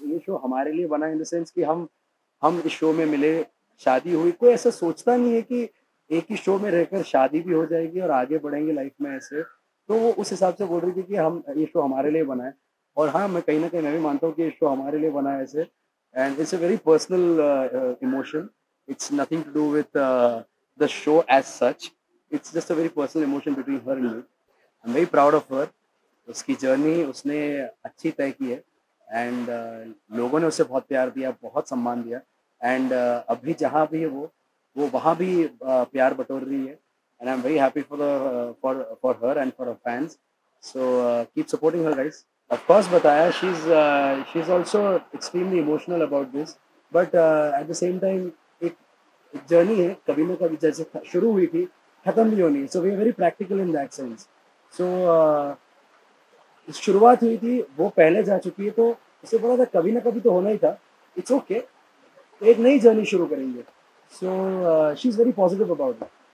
ये शो हमारे लिए बना इन द सेंस कि हम हम इस शो में मिले, शादी हुई। कोई ऐसा सोचता नहीं है कि एक ही शो में रहकर शादी भी हो जाएगी और आगे बढ़ेंगे लाइफ में ऐसे। तो वो उस हिसाब से बोल रही थी कि हम, ये शो हमारे लिए बना है। और हाँ मैं कहीं ना कहीं, मैं भी मानता हूँ कि ये शो हमारे लिए बना है ऐसे। And it's a very personal emotion it's nothing to do with the show as such it's just a very personal emotion between her and me I am very proud of her उसकी journey उसने अच्छी तय की है। And uh, लोगों ने उसे बहुत प्यार दिया बहुत सम्मान दिया। एंड uh, अभी जहाँ भी है वो वो वहाँ भी uh, प्यार बटोर रही है। And I am very happy for for for her and for fans so keep supporting her guys of course बताया she is she is also extremely emotional about this but at the same time एक journey है कभी ना कभी जैसे शुरू हुई थी खत्म भी होनी so we very practical in that sense so शुरुआत हुई थी वो पहले जा चुकी है तो उसे बोला था कभी ना कभी तो होना ही था। It's okay okay. एक नई जर्नी शुरू करेंगे। So she is very positive about it